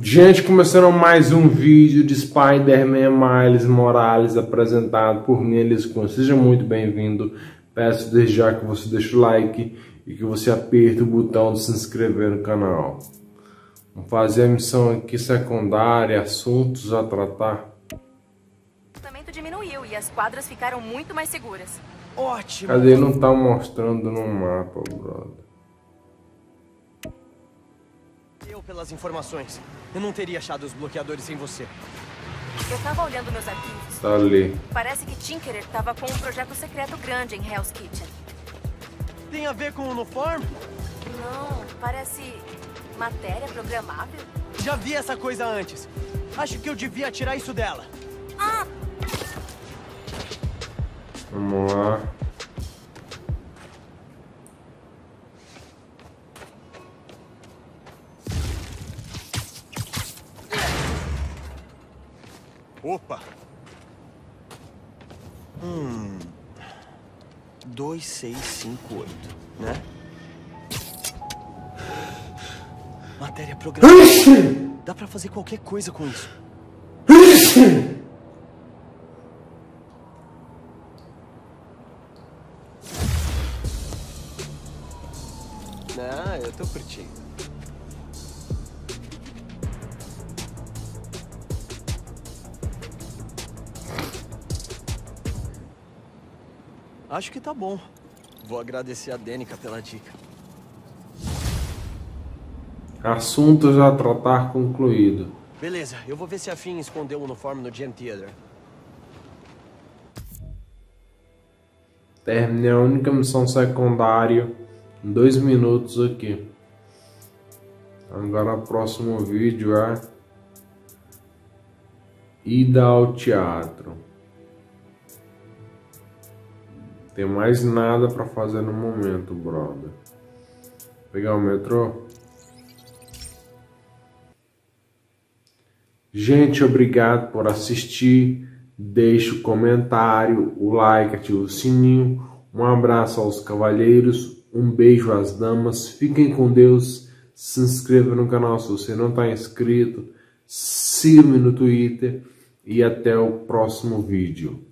Gente, começando mais um vídeo de Spider-Man Miles Morales apresentado por mim, Eliscon. Seja muito bem-vindo. Peço desde já que você deixe o like e que você aperte o botão de se inscrever no canal. Vamos fazer a missão aqui secundária, assuntos a tratar. O orçamento diminuiu e as quadras ficaram muito mais seguras. Ótimo! Cadê? Não tá mostrando no mapa, brother. Eu pelas informações. Eu não teria achado os bloqueadores sem você. Eu tava olhando meus arquivos. Tá ali. Parece que Tinkerer tava com um projeto secreto grande em Hell's Kitchen. Tem a ver com o uniforme? Não, parece matéria programável. Já vi essa coisa antes. Acho que eu devia tirar isso dela. Ah, Vamos lá. Opa! Hum. 2658, né? Matéria programável. Dá pra fazer qualquer coisa com isso. Ah, eu tô curtindo. Acho que tá bom. Vou agradecer a Denica pela dica. Assuntos a tratar concluído. Beleza, eu vou ver se a Finn escondeu o uniforme no Gem Theater. Terminei a única missão secundária em dois minutos aqui. Agora o próximo vídeo é ida ao teatro. Tem mais nada para fazer no momento, brother. Pegar o metrô. Gente, obrigado por assistir. Deixe o comentário, o like, ative o sininho. Um abraço aos cavalheiros, um beijo às damas. Fiquem com Deus. Se inscreva no canal se você não está inscrito. Siga-me no Twitter e até o próximo vídeo.